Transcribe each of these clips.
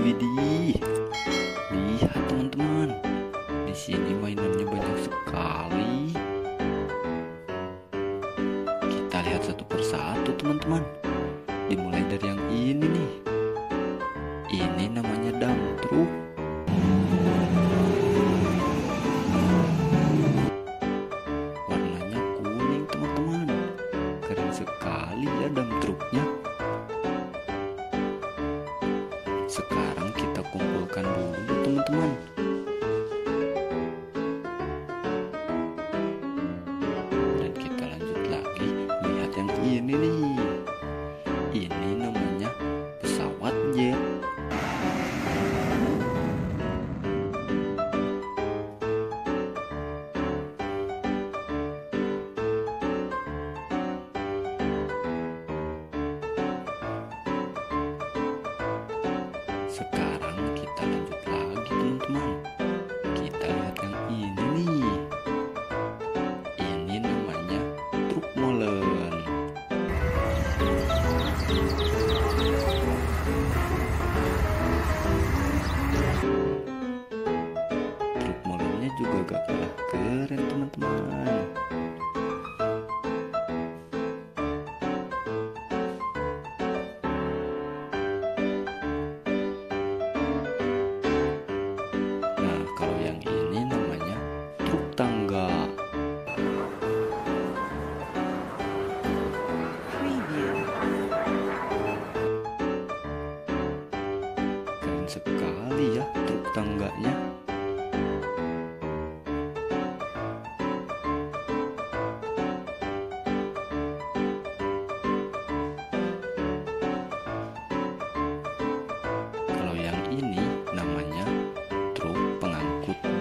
Widih. Lihat teman-teman. Di sini mainannya banyak sekali. Kita lihat satu persatu teman-teman. Dimulai Ini namanya pesawat jet. Sekarang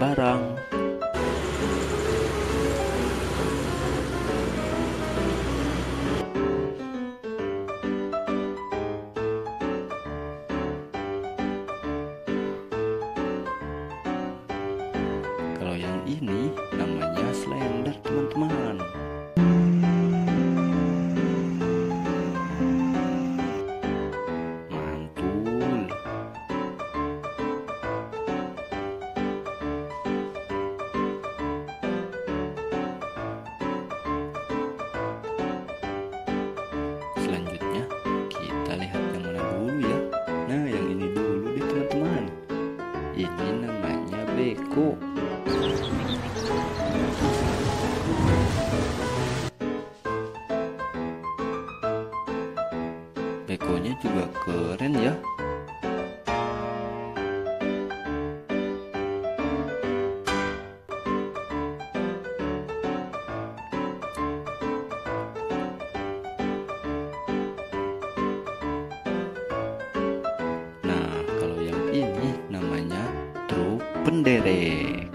barang. Beko. Bekonya juga keren ya. Penderek.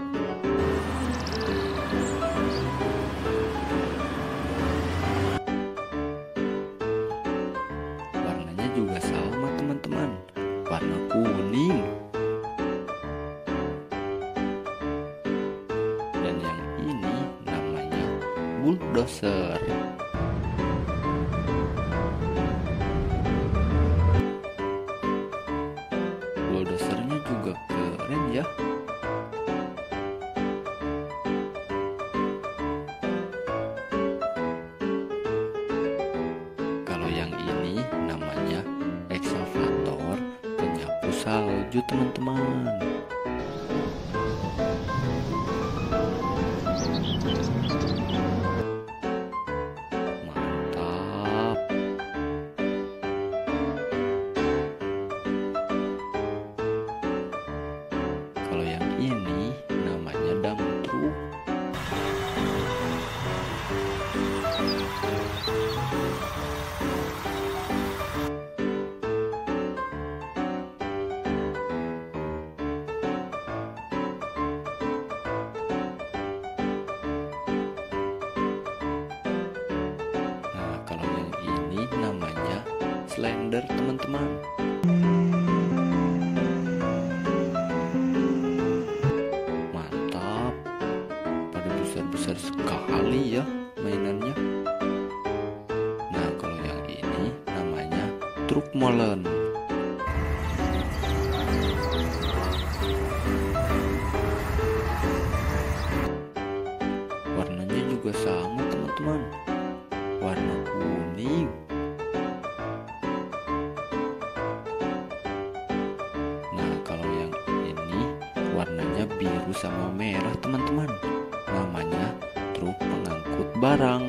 Warnanya juga sama, teman-teman. Warna kuning. Dan yang ini namanya bulldozer. Salju teman-teman. Slender teman-teman. Mantap. Pada besar-besar sekali ya mainannya. Nah kalau yang ini namanya truk molen. Warnanya juga sama. Sama merah teman-teman. Namanya truk pengangkut barang.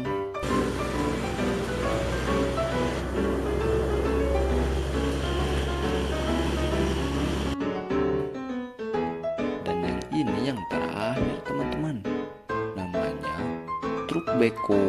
Dan yang ini yang terakhir teman-teman. Namanya truk beko.